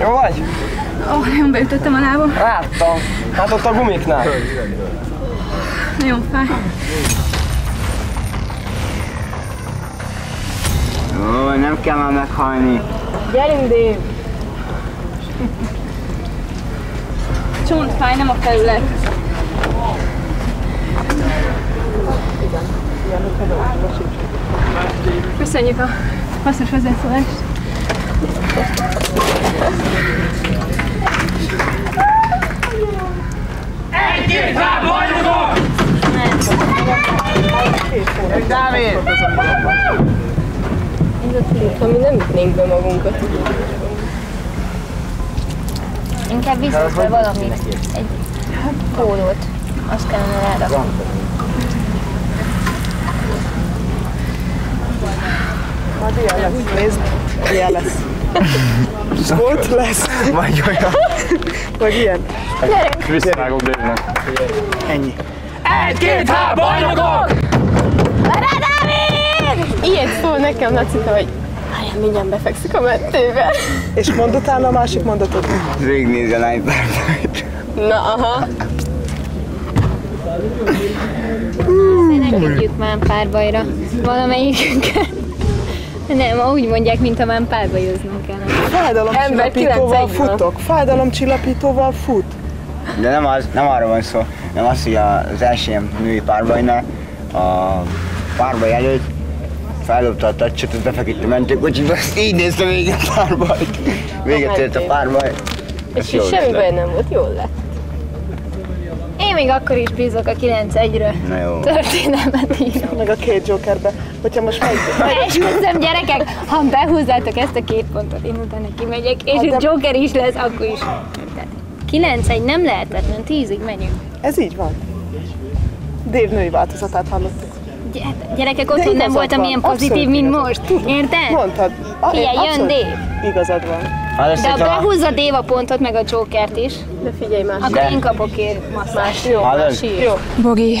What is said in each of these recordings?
Jó vagy? Ó, oh, nagyon beütöttem a lábam. Láttam. Hát ott a gumiknál. Nagyon fáj. Ó, nem kell már meghalni. Gyerünk, Dave! Csont fáj, nem a felület. Köszönjük a hasznos hozzászólást. Dávid! Mi nem ütnénk be magunkat. Inkább viszont be valamit, egy kódot. Azt kellene rárakni. Majd ilyen lesz. Nézd, ilyen lesz. Volt lesz. Vagy olyan. Vagy ilyen. Visszavágok Dave-nek. Ennyi. Ilyet szól nekem, Lacika, hogy Várjál, mindjárt befekszik a mettőbe. És mondd utána a másik mondatot. Végignézi a lány párbajt. Na, aha. Szeretjük már párbajra. Valamelyikünket. Nem, úgy mondják, mint ha már párbajoznunk kellene. Fájdalomcsillapítóval 9-1 van. futok. Fájdalomcsillapítóval fut. De nem, az, nem arra van szó, nem az, hogy az első ilyen női párbajnál a párbaj előtt feldobta a tacsot, és befeküdt a mentőkocsiba, azt így nézte végig a párbajt. Véget ért a párbaj. És semmi baj nem volt, jól lett. Még akkor is bízok a 9-1-ről. Na jó. Történelmet írok. Meg a két jokerbe. Hogyha most megy Esküszöm, gyerekek, ha behúzzátok ezt a két pontot, én utána kimegyek, és Hát de- Joker is lesz, akkor is. Tehát 9-1 nem lehetetlen, 10-ig megyünk. Ez így van. Dave női változatát hallottuk. Gy- Gyerekek, otthon nem voltam van, ilyen abszolút pozitív, mint igazad. most. Érted? Mondtad. A, Figyelj, jön abszolút Dave. Igazad van. De ha behúzza Dave a pontot, meg a Jokert is, De figyelj már. akkor De- én kapok ér masszás. Jó, sír. Jó. Bogi,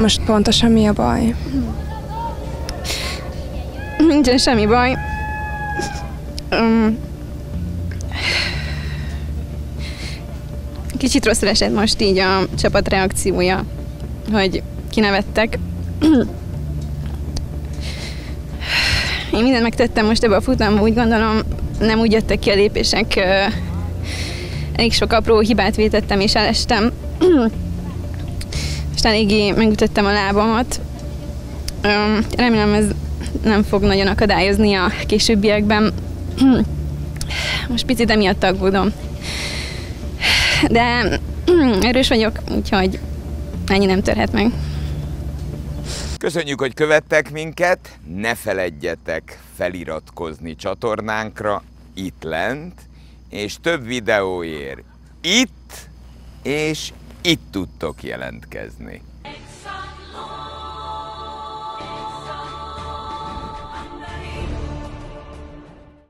most pontosan mi a baj? Nincsen semmi baj. Um, kicsit rosszul esett most így a csapat reakciója, hogy kinevettek. Én mindent megtettem most ebbe a futamba, úgy gondolom, nem úgy jöttek ki a lépések. Elég sok apró hibát vétettem és elestem. és eléggé megütöttem a lábamat. Remélem ez nem fog nagyon akadályozni a későbbiekben. Most picit emiatt aggódom. De erős vagyok, úgyhogy ennyi nem törhet meg. Köszönjük, hogy követtek minket, ne feledjetek feliratkozni csatornánkra itt lent, és több videóért itt és itt tudtok jelentkezni.